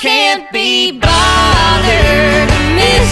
can't be bothered. To miss